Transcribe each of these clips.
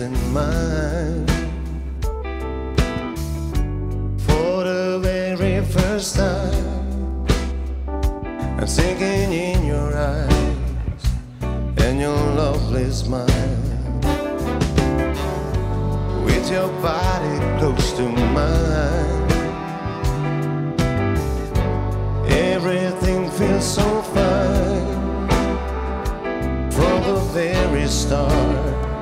in mine For the very first time I'm sinking in your eyes And your lovely smile With your body close to mine. Everything feels so fine. From the very start.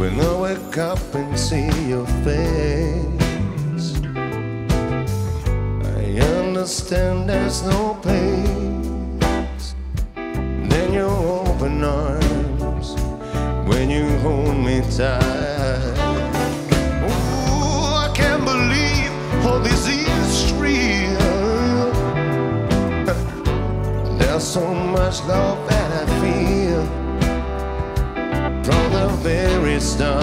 When I wake up and see your face, I understand there's no place. Then you open arms when you hold me tight. I can't believe all this is real. There's so much love. Stop.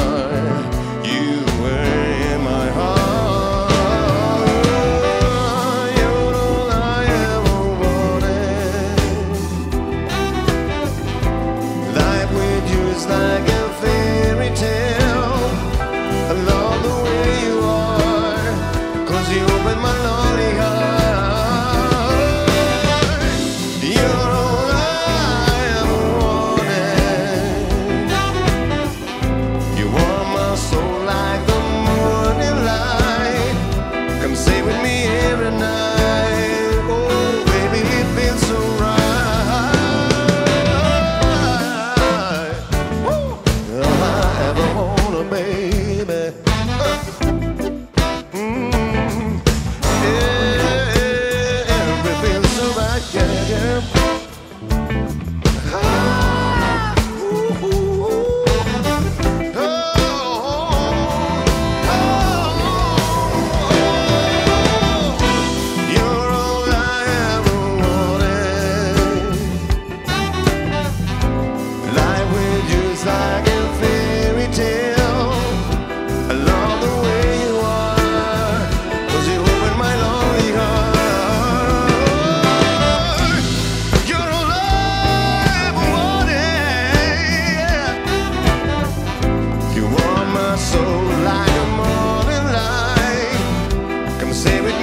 say we